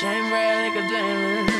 Shine bright like a diamond.